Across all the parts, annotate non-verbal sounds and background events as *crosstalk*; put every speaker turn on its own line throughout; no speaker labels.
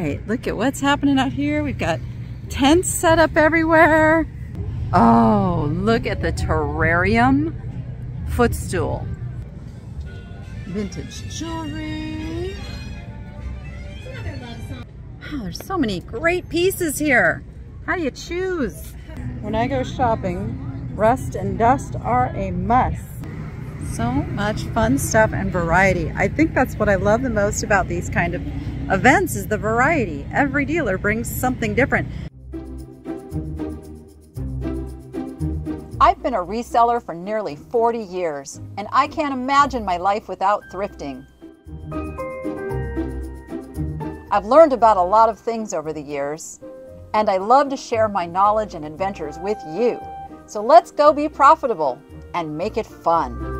right, look at what's happening out here. We've got tents set up everywhere. Oh, look at the terrarium footstool. Vintage jewelry. Oh, there's so many great pieces here. How do you choose? When I go shopping, rust and dust are a must. So much fun stuff and variety. I think that's what I love the most about these kind of events is the variety. Every dealer brings something different. I've been a reseller for nearly 40 years, and I can't imagine my life without thrifting. I've learned about a lot of things over the years, and I love to share my knowledge and adventures with you. So let's go be profitable and make it fun.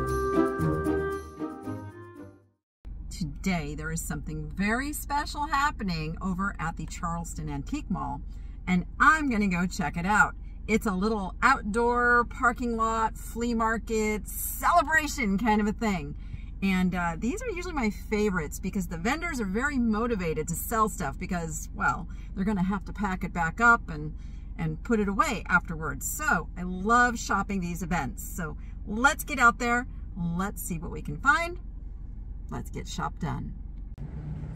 Today, there is something very special happening over at the Charleston Antique Mall, and I'm going to go check it out. It's a little outdoor parking lot, flea market, celebration kind of a thing. And uh, these are usually my favorites because the vendors are very motivated to sell stuff because, well, they're going to have to pack it back up and, and put it away afterwards. So I love shopping these events. So let's get out there. Let's see what we can find. Let's get shop done.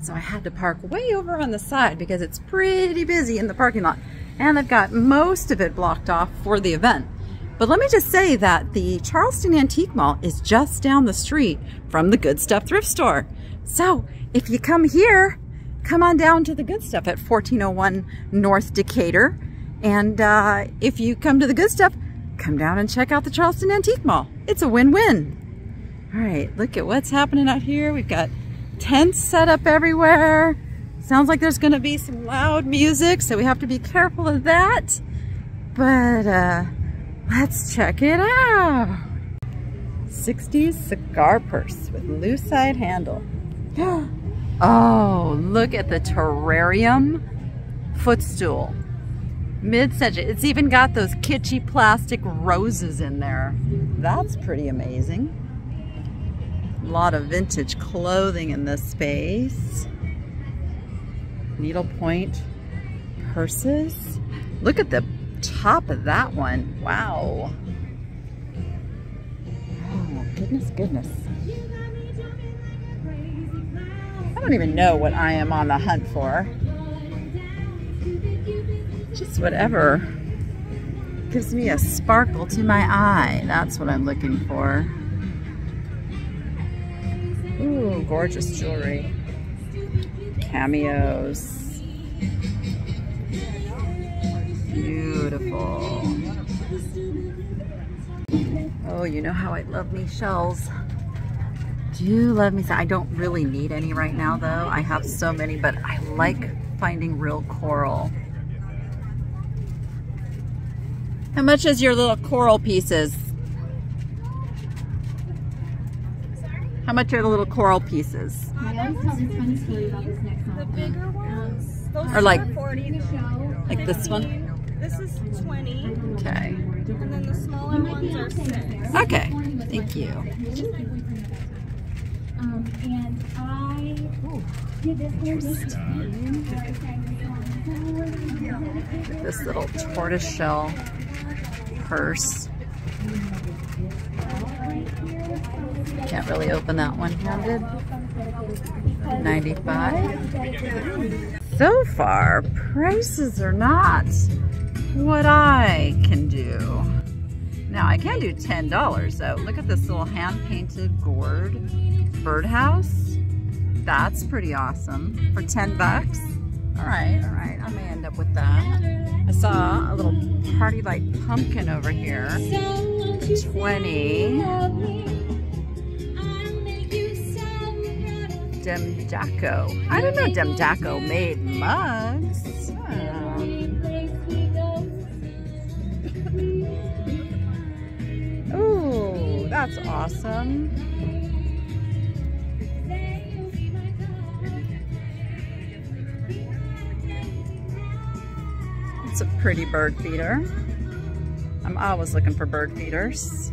So I had to park way over on the side because it's pretty busy in the parking lot. And I've got most of it blocked off for the event. But let me just say that the Charleston Antique Mall is just down the street from the Good Stuff Thrift Store. So if you come here, come on down to the Good Stuff at 1401 North Decatur. And uh, if you come to the Good Stuff, come down and check out the Charleston Antique Mall. It's a win-win. All right, look at what's happening out here. We've got tents set up everywhere. Sounds like there's gonna be some loud music, so we have to be careful of that. But uh, let's check it out. 60s cigar purse with loose side handle. Yeah. *gasps* Oh, look at the terrarium footstool. Mid-century. It's even got those kitschy plastic roses in there. That's pretty amazing. A lot of vintage clothing in this space. Needlepoint purses. Look at the top of that one. Wow. Oh, goodness, goodness. I don't even know what I am on the hunt for. Just whatever gives me a sparkle to my eye. That's what I'm looking for. Ooh, gorgeous jewelry. Cameos. Beautiful. Oh, you know how I love me shells. Do you love me? I don't really need any right now though. I have so many, but I like finding real coral. How much is your little coral pieces? How much are the little coral pieces?
The bigger ones, those
Or like-
are 40 though.
Like this one?
This is 20,
Okay.
and then the smaller ones are 6.
Okay. Thank you.
Um, and I did this whole.
This little tortoise shell purse. Can't really open that one handed. 95. So far, prices are not what I can do. Now, I can do $10 though. Look at this little hand-painted gourd birdhouse. That's pretty awesome for 10 bucks. All right, all right, I may end up with that. I saw a little party light pumpkin over here. 20. Demdaco. I don't know Demdaco made mugs. Oh. Ooh, that's awesome. It's a pretty bird feeder. I'm always looking for bird feeders.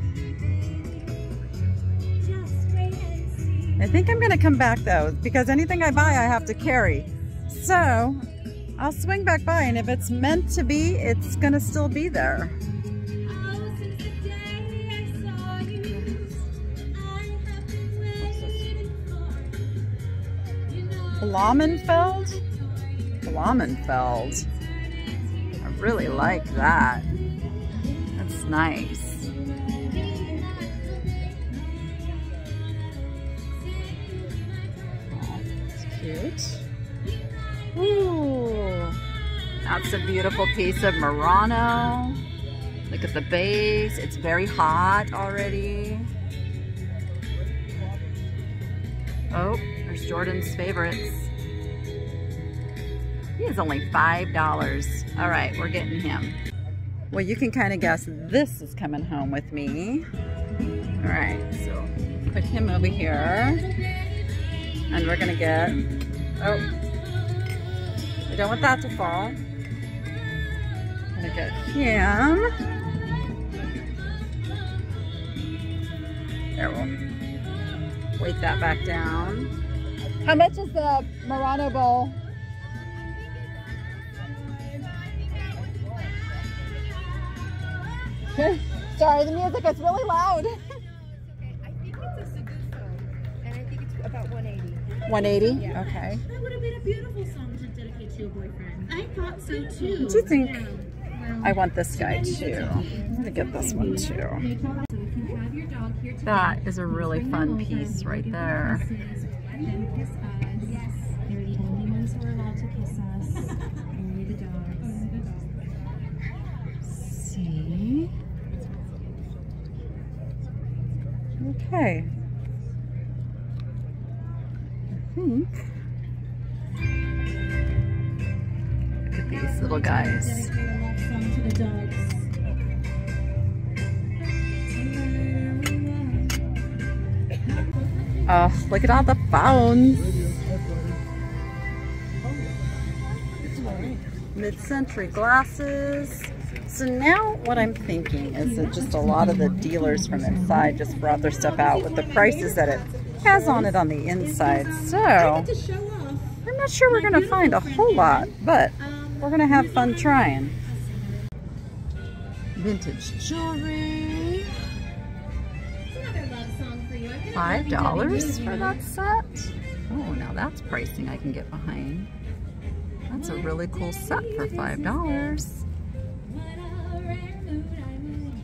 I think I'm gonna come back though, because anything I buy I have to carry. So I'll swing back by and if it's meant to be, it's gonna still be there. Blumenfeld? Blumenfeld. I really like that. That's nice. That's a beautiful piece of Murano. Look at the base. It's very hot already. Oh, there's Jordan's favorites. He is only $5. All right, we're getting him. Well, you can kind of guess this is coming home with me. All right, so put him over here. And we're gonna get, oh, I don't want that to fall. Gonna get him. There, we'll weight that back down. How much is the Murano bowl? *laughs* Sorry, the music is really loud. *laughs*
I think it's a Seguso, and I think it's about 180.
180?
Yeah.
Okay.
That would have been a beautiful song to dedicate to your boyfriend. I thought so too.
Do you think
Yeah.
I want this guy too? I'm gonna get this one too.
so if you have your dog here today,
That is a really fun piece right there.
kisses, let them kiss
Look at these little guys.
To.
Oh, look at all the phones. Mid-century glasses. So now what I'm thinking is that just a lot of the dealers from inside just brought their stuff out with the prices that it has on it on the inside. So
To
I'm not sure we're gonna find a whole lot, but we're gonna have fun trying. Vintage jewelry.
another love song for you. I feel like
Five
Lovey Dovey
dollars for that set? Oh, now that's pricing I can get behind. That's a really cool set for five dollars.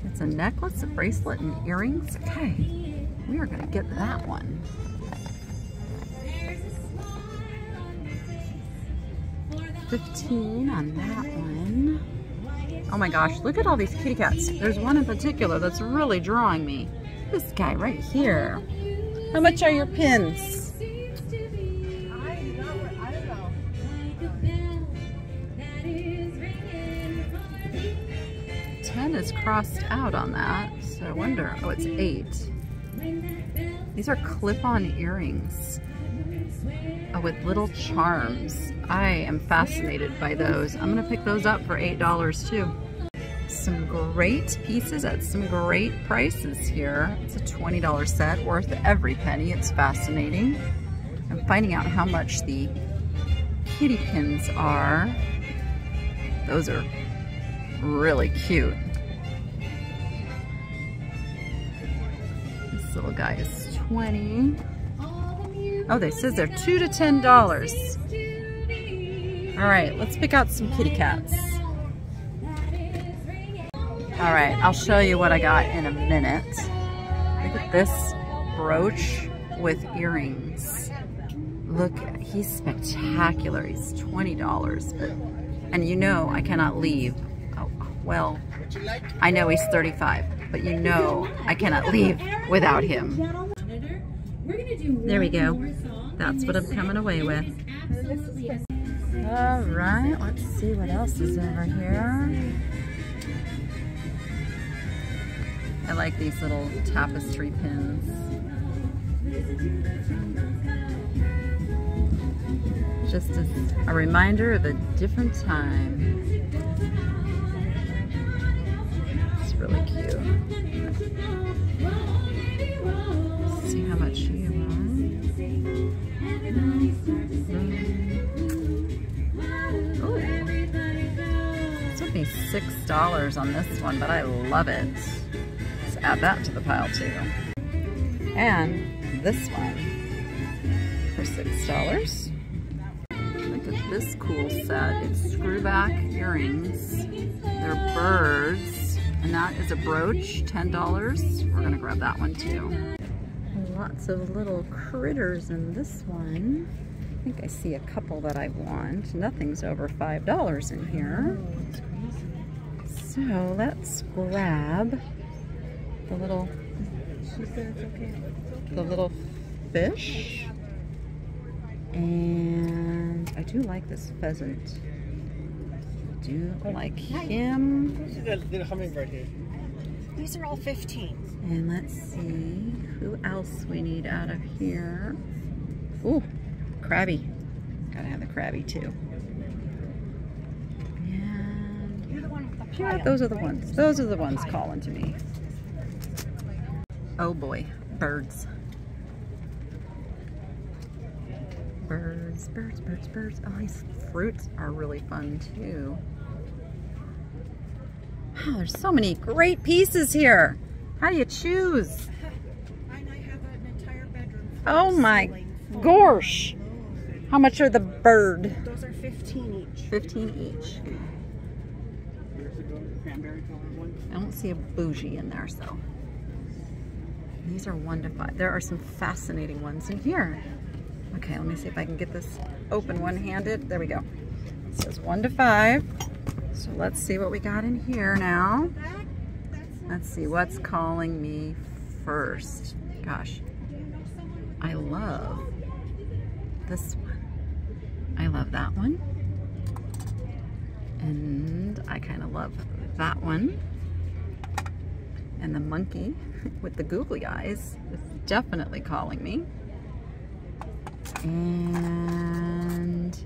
It's a necklace, a bracelet, and earrings. Okay, we are gonna get that one. Fifteen on that one. Oh my gosh, look at all these kitty cats. There's one in particular that's really drawing me. This guy right here. How much are your pins? Ten is crossed out on that, so I wonder. Oh, it's eight. These are clip-on earrings oh, with little charms. I am fascinated by those. I'm gonna pick those up for eight dollars too. Some great pieces at some great prices here. It's a $20 set worth every penny. It's fascinating. I'm finding out how much the kitty pins are. Those are really cute. This little guy is 20. Oh, they says they're two to ten dollars. All right, let's pick out some kitty cats. All right, I'll show you what I got in a minute. Look at this brooch with earrings. Look, he's spectacular. He's $20, but, and you know I cannot leave. Oh, well, I know he's 35, but you know I cannot leave without him. There we go. That's what I'm coming away with. All right, let's see what else is over here. I like these little tapestry pins. Just as a reminder of a different time. It's really cute. See how much you want. $6 on this one, but I love it. Let's add that to the pile too. And this one for $6. Look at this cool set. It's screwback earrings. They're birds, and that is a brooch, $10. We're gonna grab that one too. Lots of little critters in this one. I think I see a couple that I want. Nothing's over $5 in here. So let's grab the little, the little fish. And I do like this pheasant. I do like him.
This is the, the here.
These are all 15.
And let's see who else we need out of here. Ooh, crabby. Gotta have the crabby too. And
the one with the
yeah, those are the ones. Those are the ones calling to me. Oh boy, birds. Birds, birds, birds, birds. Oh, these fruits are really fun too. Wow, there's so many great pieces here. How do you choose? *laughs*
And I have an entire bedroom.
Oh my gosh. How much are the bird?
Those are 15 each.
15 each.
Here's the cranberry colored one.
I don't see a bougie in there, so. These are one to five. There are some fascinating ones in here. Okay, let me see if I can get this open one-handed. There we go. It says one to five. So let's see what we got in here now. Let's see what's calling me first. Gosh, I love this one. I love that one. And I kind of love that one. And the monkey *laughs* with the googly eyes is definitely calling me. And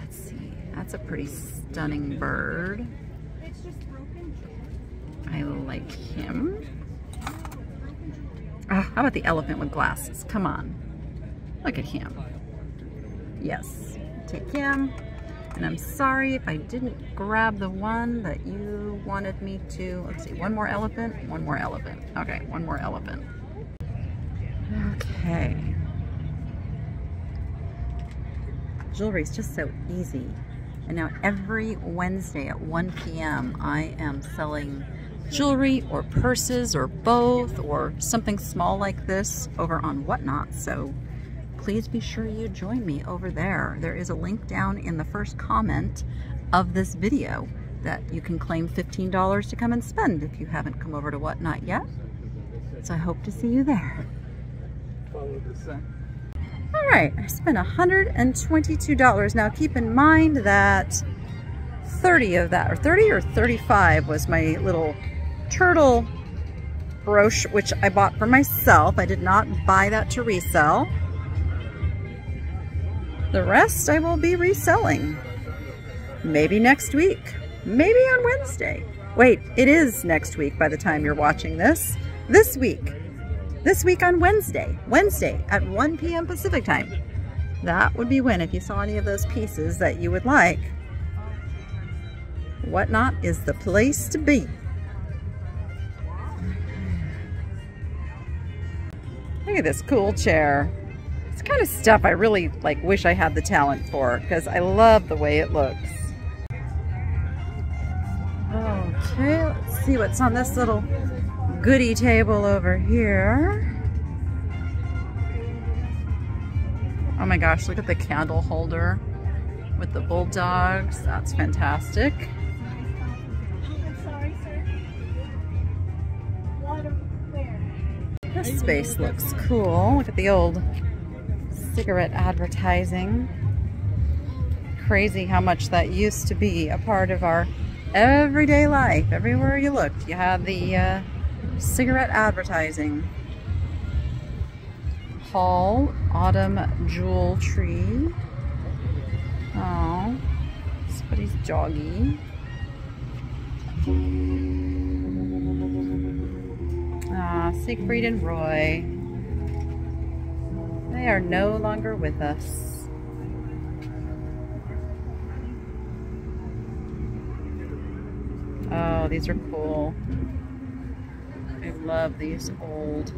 let's see, that's a pretty stunning bird. I like him. Oh, how about the elephant with glasses? Come on. Look at him. Yes, take him. And I'm sorry if I didn't grab the one that you wanted me to. Let's see, one more elephant, one more elephant. Okay, one more elephant. Okay. Jewelry is just so easy. And now every Wednesday at 1 p.m. I am selling jewelry or purses or both or something small like this over on Whatnot. So please be sure you join me over there. There is a link down in the first comment of this video that you can claim $15 to come and spend if you haven't come over to Whatnot yet. So I hope to see you there. All right, I spent $122. Now keep in mind that 30 of that, or 30 or 35 was my little turtle brooch, which I bought for myself. I did not buy that to resell. The rest I will be reselling. Maybe next week. Maybe on Wednesday. Wait, it is next week by the time you're watching this. This week. This week on Wednesday. Wednesday at 1 p.m. Pacific time. That would be when if you saw any of those pieces that you would like. Whatnot is the place to be. Look at this cool chair. It's kind of stuff I really like wish I had the talent for because I love the way it looks. Okay, let's see what's on this little goodie table over here. Oh my gosh, look at the candle holder with the bulldogs. That's fantastic. This space looks cool. Look at the old cigarette advertising. Crazy how much that used to be a part of our everyday life. Everywhere you looked, you had the uh, cigarette advertising. Hall Autumn Jewel Tea. Oh, somebody's doggy. Ah, Siegfried and Roy. They are no longer with us. Oh, these are cool. I love these old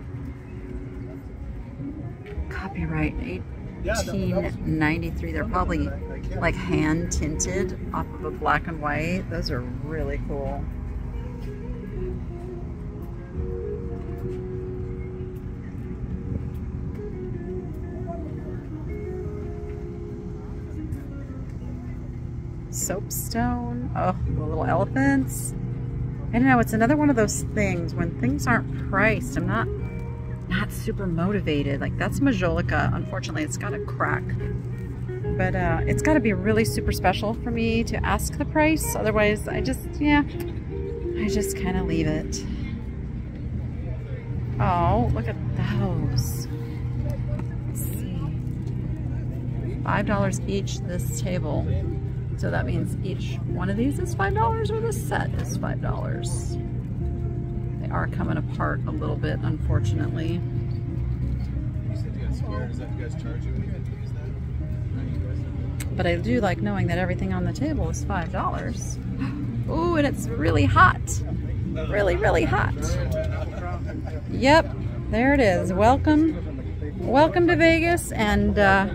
copyright 1893. They're probably like hand tinted off of a black and white. Those are really cool. Soapstone. Oh, the little elephants. I don't know. It's another one of those things when things aren't priced. I'm not not super motivated. Like that's Majolica. Unfortunately, it's got a crack. But uh, it's got to be really super special for me to ask the price. Otherwise, I just, yeah, I just kind of leave it. Oh, look at those. Let's see. $5 each this table. So that means each one of these is $5 or the set is $5. They are coming apart a little bit, unfortunately. But I do like knowing that everything on the table is $5. Ooh, and it's really hot. Really, really hot. Yep, there it is. Welcome. Welcome to Vegas and uh,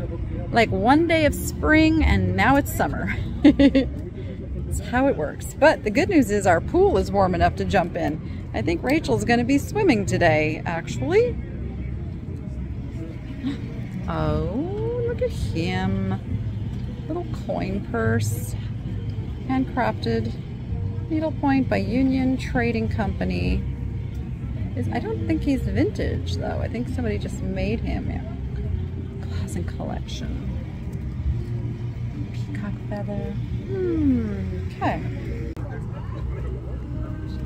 like one day of spring and now it's summer. *laughs* *laughs* That's how it works. But the good news is our pool is warm enough to jump in. I think Rachel's going to be swimming today, actually. *gasps* Oh, look at him. Little coin purse. Handcrafted. Needlepoint by Union Trading Company. Is I don't think he's vintage, though. I think somebody just made him. Yeah. Closet collection. Feather. Hmm, okay.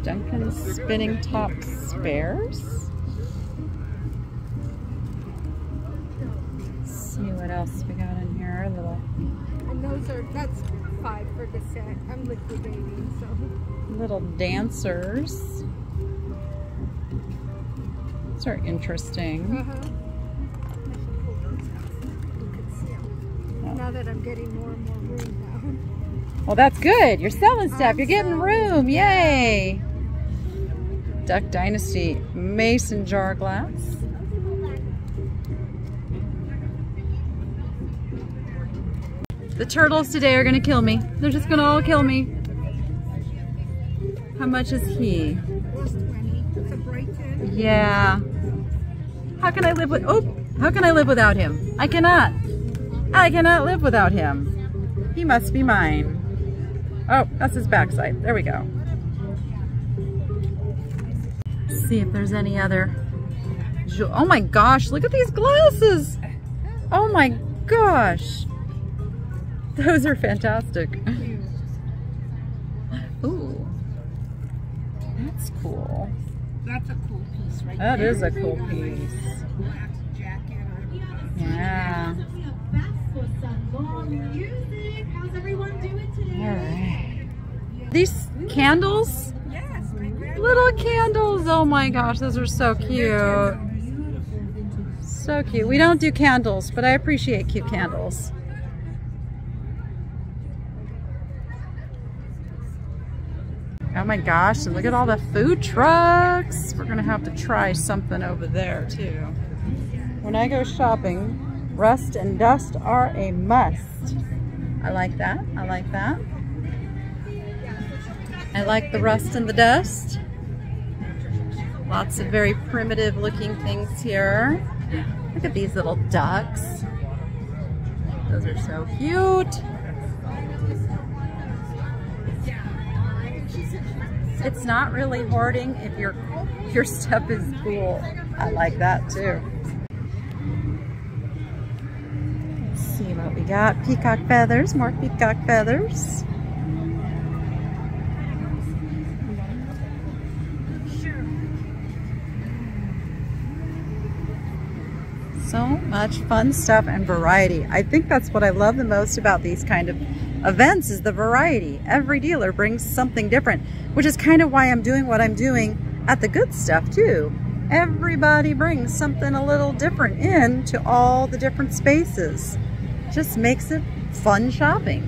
Duncan spinning top spares. Let's see what else we got in here. Little
And those are, that's five for the set. I'm liquidating, so.
little dancers. These are interesting.
Uh-huh. You Now that I'm getting more and more room now.
Well, that's good. You're selling stuff. You're getting room. Yay! Duck Dynasty mason jar glass. The turtles today are gonna kill me. They're just gonna all kill me. How much is he?
now. There's 20. It's a Brighton.
Yeah. How can I live with, oh, how can I live without him? I cannot. I cannot live without him. He must be mine. Oh, that's his backside. There we go. See if there's any other. Oh my gosh, look at these glasses. Oh my gosh. Those are fantastic. *laughs* Ooh. That's cool.
That's a cool piece right
That
there.
is a cool piece. These candles,
Yes,
little candles. Oh my gosh, those are so cute. So cute. We don't do candles, but I appreciate cute candles. Oh my gosh, and look at all the food trucks. We're gonna have to try something over there too. When I go shopping, rust and dust are a must. I like that, I like that. I like the rust and the dust. Lots of very primitive looking things here. Look at these little ducks. Those are so cute. It's not really hoarding if your your stuff is cool. I like that too. Let's see what we got. Peacock feathers, more peacock feathers. So much fun stuff and variety. I think that's what I love the most about these kind of events is the variety. Every dealer brings something different, which is kind of why I'm doing what I'm doing at the good stuff too. Everybody brings something a little different in to all the different spaces. Just makes it fun shopping.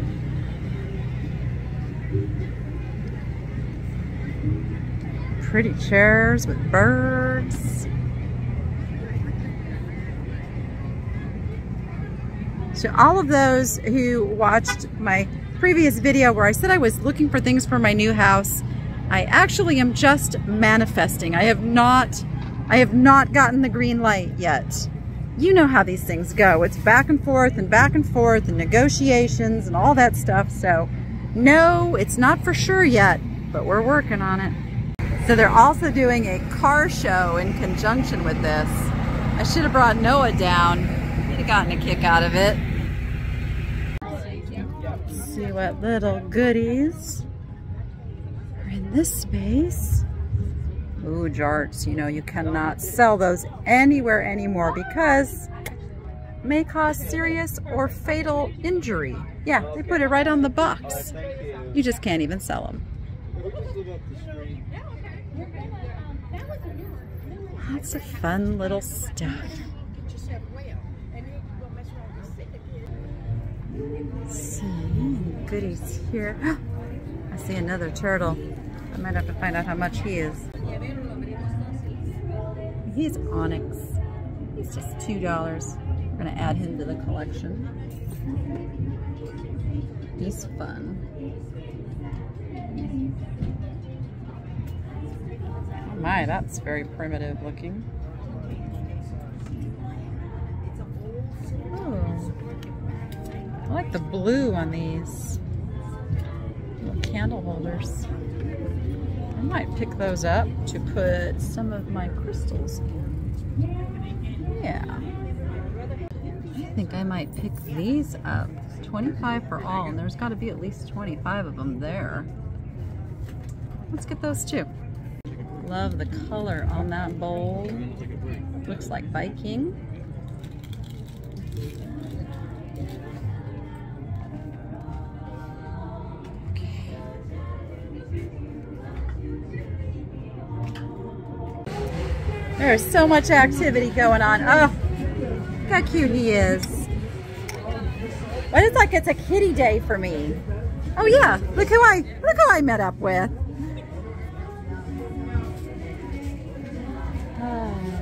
Pretty chairs with birds. To all of those who watched my previous video where I said I was looking for things for my new house, I actually am just manifesting. I have not, I have not gotten the green light yet. You know how these things go. It's back and forth and back and forth and negotiations and all that stuff. So no, it's not for sure yet, but we're working on it. So they're also doing a car show in conjunction with this. I should have brought Noah down. He'd have gotten a kick out of it. See what little goodies are in this space. Ooh, jarts, you know, you cannot sell those anywhere anymore because may cause serious or fatal injury. Yeah, they put it right on the box. You just can't even sell them. Lots of fun little stuff. Let's see, any goodies here. *gasps* I see another turtle. I might have to find out how much he is. He's onyx. He's just $2. We're gonna add him to the collection. He's fun. Oh my, that's very primitive looking. Oh, I like the blue on these little candle holders. I might pick those up to put some of my crystals in. Yeah. I think I might pick these up. 25 for all, and there's got to be at least 25 of them there. Let's get those too. Love the color on that bowl. Looks like Viking. There's so much activity going on. Oh, look how cute he is. But it's like it's a kitty day for me. Oh yeah, look who I look who I met up with. Oh,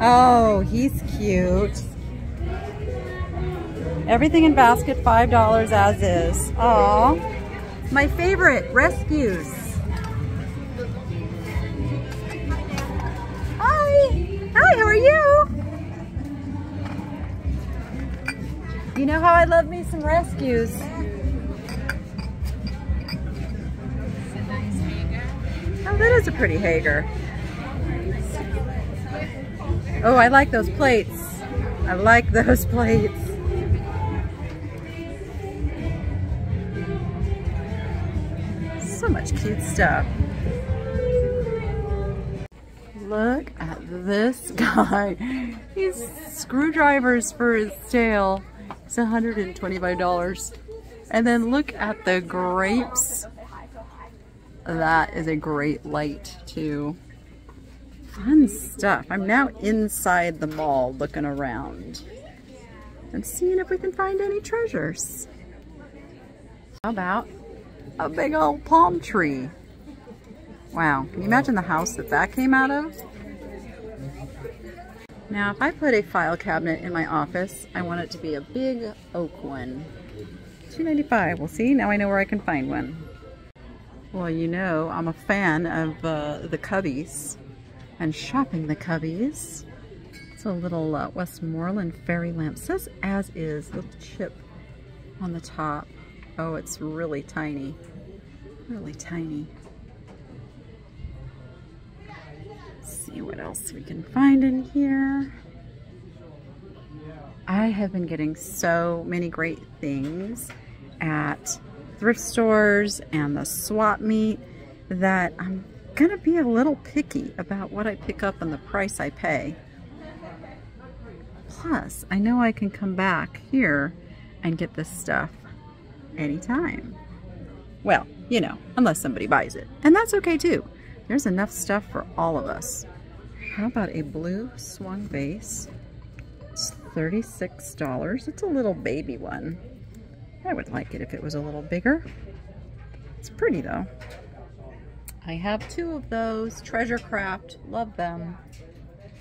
oh he's cute. Everything in basket $5 as is. Oh, my favorite, rescues. Hi, how are you? You know how I love me some rescues. Oh, that is a pretty Haeger. Oh, I like those plates. I like *laughs* those plates. So much cute stuff. Look at this *laughs* guy. He's screwdrivers for his tail. It's $125. And then look at the grapes. That is a great light too. Fun stuff. I'm now inside the mall looking around and seeing if we can find any treasures. How about a big old palm tree? Wow, can you imagine the house that that came out of? Now, if I put a file cabinet in my office, I want it to be a big oak one. $2.95. We'll see. Now I know where I can find one. Well, you know, I'm a fan of uh, the Cubbies and shopping the Cubbies. It's a little uh, Westmoreland fairy lamp. It says as is, little chip on the top. Oh, it's really tiny. Really tiny. see what else we can find in here. I have been getting so many great things at thrift stores and the swap meet that I'm gonna be a little picky about what I pick up and the price I pay. Plus, I know I can come back here and get this stuff anytime. Well, you know, unless somebody buys it. And that's okay too. There's enough stuff for all of us. How about a blue swung vase? It's $36. It's a little baby one. I would like it if it was a little bigger. It's pretty though. I have two of those. Treasure Craft. Love them.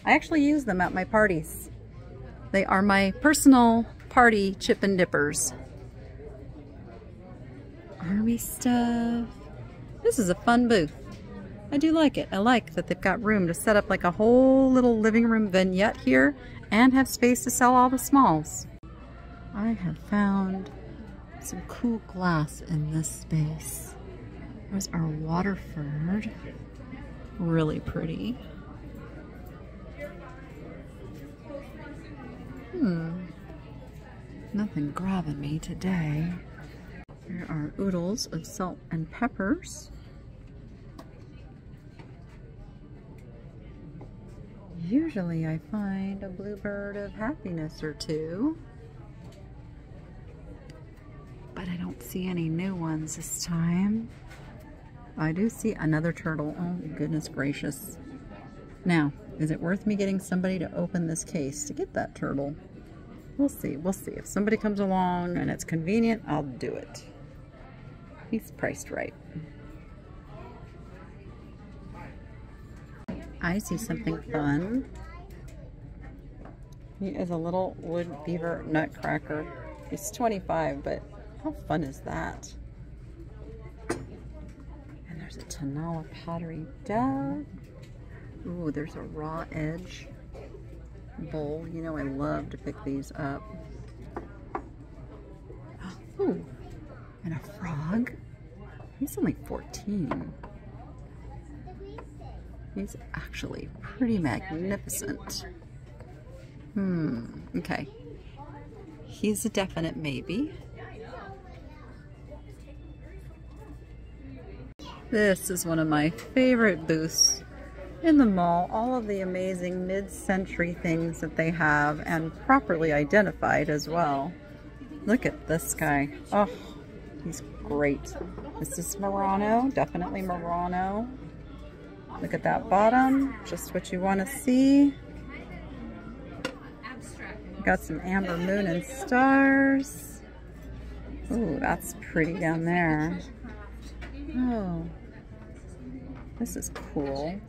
I actually use them at my parties. They are my personal party chip and dippers. Army stuff. This is a fun booth. I do like it. I like that they've got room to set up like a whole little living room vignette here and have space to sell all the smalls. I have found some cool glass in this space. There's our Waterford. Really pretty. Hmm. Nothing grabbing me today. There are oodles of salt and peppers. Usually I find a bluebird of happiness or two. But I don't see any new ones this time. I do see another turtle. Oh, goodness gracious. Now, is it worth me getting somebody to open this case to get that turtle? We'll see. We'll see. If somebody comes along and it's convenient, I'll do it. He's priced right. I see something fun. He is a little wood beaver nutcracker. He's 25, but how fun is that? And there's a Tonala pottery dove. Ooh, there's a raw edge bowl. You know I love to pick these up. *gasps* Ooh, and a frog. He's only 14. He's actually pretty magnificent. Hmm, okay. He's a definite maybe. This is one of my favorite booths in the mall. All of the amazing mid-century things that they have and properly identified as well. Look at this guy. Oh, he's great. This is Murano, definitely Murano. Look at that bottom, just what you want to see. Got some amber moon and stars. Ooh, that's pretty down there. Oh, this is cool.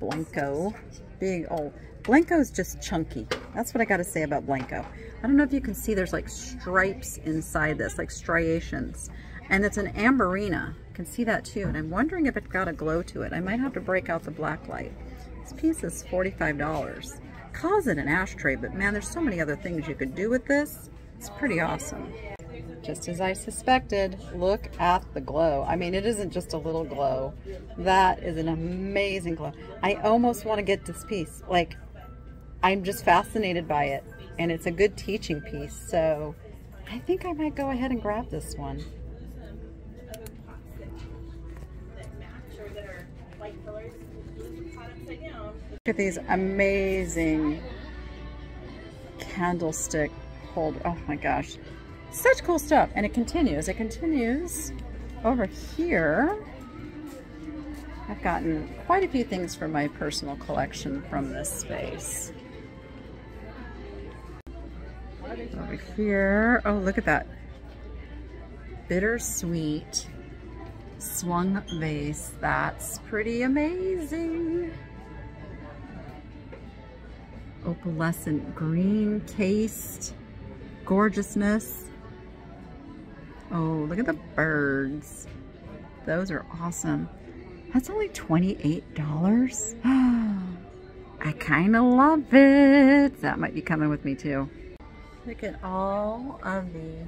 Blenko. Big old. Blenko's just chunky. That's what I got to say about Blenko. I don't know if you can see there's like stripes inside this, like striations. And it's an amberina. You can see that too. And I'm wondering if it's got a glow to it. I might have to break out the black light. This piece is $45. Calls it an ashtray, but man, there's so many other things you could do with this. It's pretty awesome. Just as I suspected, look at the glow. I mean, it isn't just a little glow. That is an amazing glow. I almost want to get this piece. Like, I'm just fascinated by it. And it's a good teaching piece. So I think I might go ahead and grab this one. At these amazing candlestick hold. Oh my gosh. Such cool stuff. And it continues. It continues over here. I've gotten quite a few things for my personal collection from this space. Over here. Oh, look at that. Bittersweet swung vase. That's pretty amazing. Opalescent green taste. Gorgeousness. Oh, look at the birds. Those are awesome. That's only $28. *gasps* I kind of love it. That might be coming with me too. Look at all of the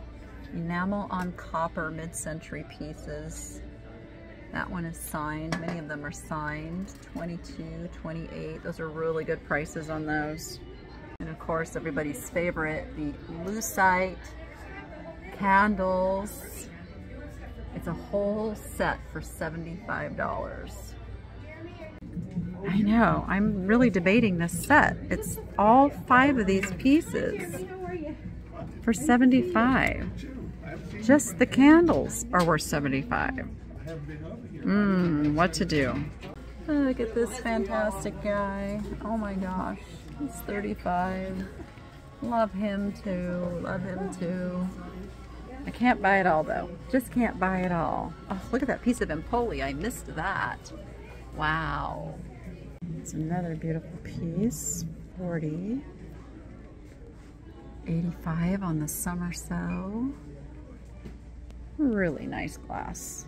enamel on copper mid-century pieces. That one is signed. Many of them are signed. 22, 28. Those are really good prices on those. And of course, everybody's favorite, the lucite candles. It's a whole set for $75. I know, I'm really debating this set. It's all five of these pieces for 75. Just the candles are worth 75. Mmm, what to do? Oh, look at this fantastic guy. Oh my gosh, he's 35. Love him too, love him too. I can't buy it all though. Just can't buy it all. Oh, look at that piece of Empoli. I missed that. Wow. It's another beautiful piece. 40. 85 on the sommerso. Really nice glass.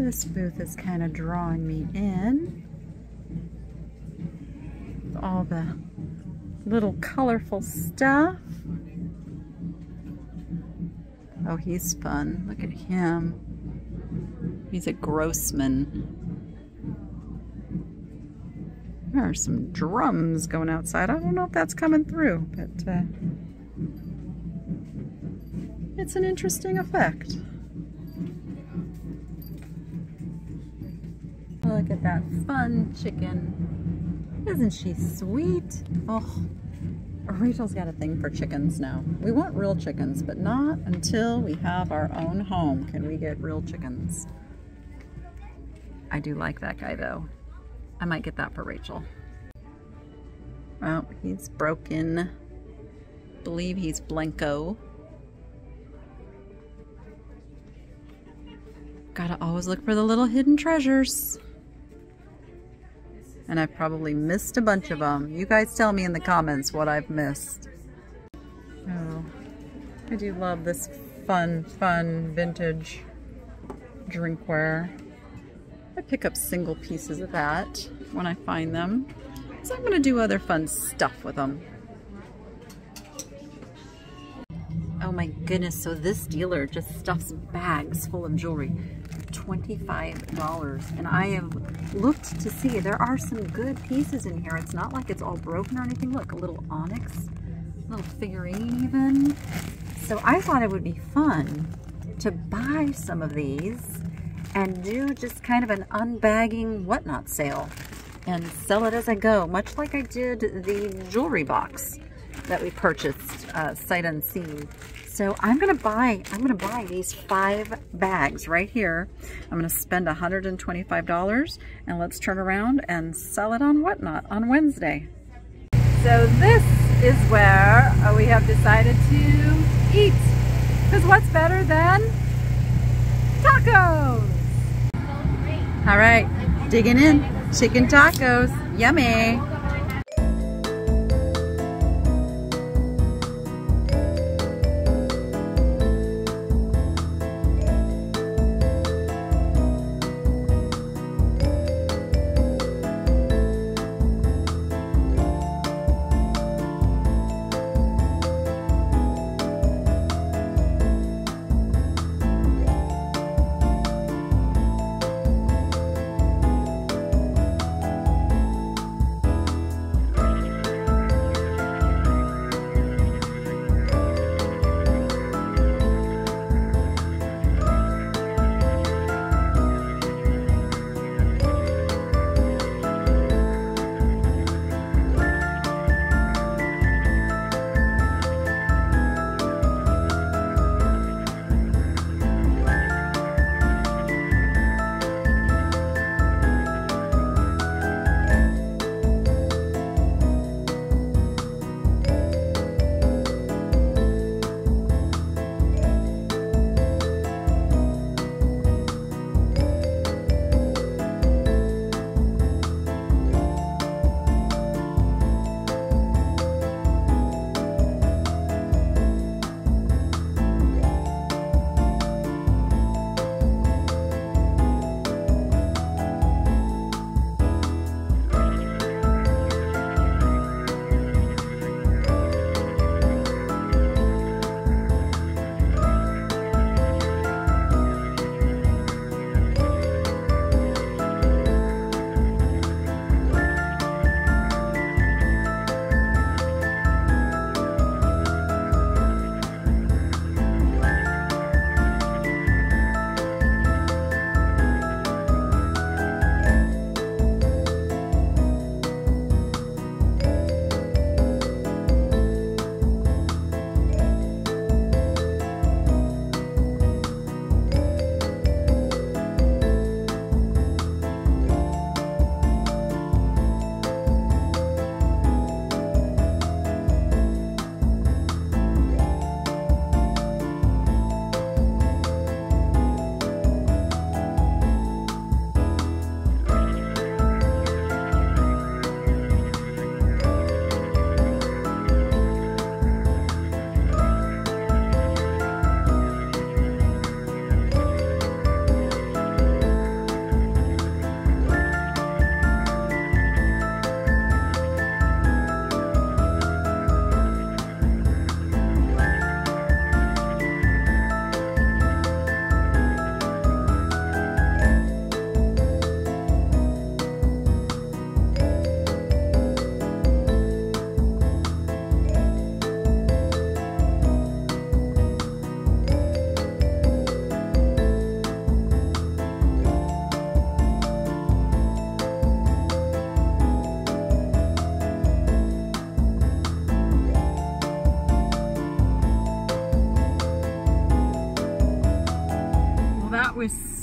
This booth is kind of drawing me in. All the little colorful stuff. Oh, he's fun. Look at him. He's a Grossman. There are some drums going outside. I don't know if that's coming through, but uh, it's an interesting effect. Look at that fun chicken. Isn't she sweet? Oh, Rachel's got a thing for chickens now. We want real chickens, but not until we have our own home can we get real chickens. I do like that guy though. I might get that for Rachel. Oh, he's broken. believe he's Blenko. Gotta always look for the little hidden treasures. And I've probably missed a bunch of them. You guys tell me in the comments what I've missed. Oh, I do love this fun, fun vintage drinkware. I pick up single pieces of that when I find them. So I'm to do other fun stuff with them. Oh my goodness, so this dealer just stuffs bags full of jewelry. $25. And I have looked to see, there are some good pieces in here. It's not like it's all broken or anything. Look, a little onyx, a little figurine even. So I thought it would be fun to buy some of these and do just kind of an unbagging whatnot sale and sell it as I go, much like I did the jewelry box that we purchased uh, sight unseen. So I'm gonna buy, I'm gonna buy these five bags right here. I'm gonna spend $125 and let's turn around and sell it on Whatnot on Wednesday. So this is where we have decided to eat. Because what's better than tacos? All right, digging in. Chicken tacos, yummy.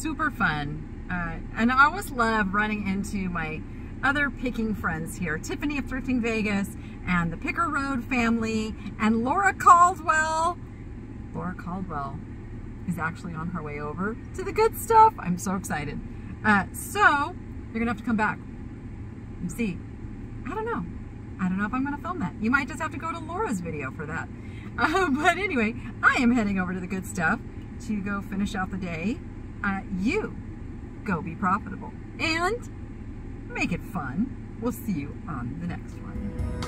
Super fun. Uh, and I always love running into my other picking friends here. Tiffany of Thrifting Vegas and the Picker Road family and Laura Caldwell. Laura Caldwell is actually on her way over to the good stuff. I'm so excited. Uh, so you're gonna have to come back and see. I don't know. I don't know if I'm gonna film that. You might just have to go to Laura's video for that. *laughs* Uh, but anyway, I am heading over to the good stuff to go finish out the day. Uh, you go be profitable and make it fun. We'll see you on the next one.